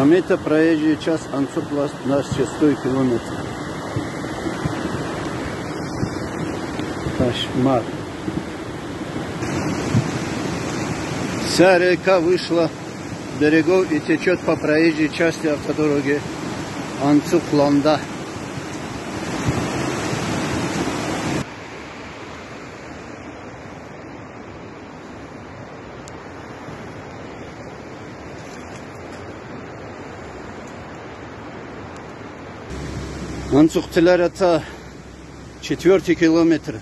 Промета проезжий час Анцупласт наш шестой километр. Кошмар. Вся река вышла берегов и течет по проезжей части автодороги Анцупланда. Анцухтеляр это четвертый километр.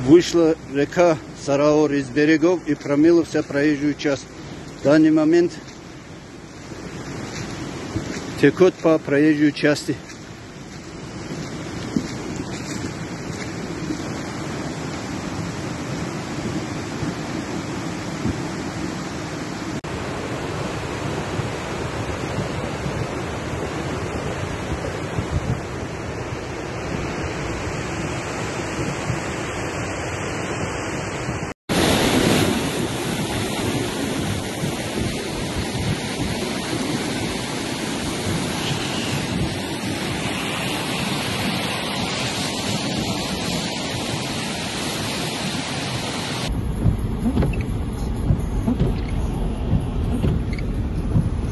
Вышла река Сараор из берегов и промыла вся проезжую часть. В данный момент текут по проезжей части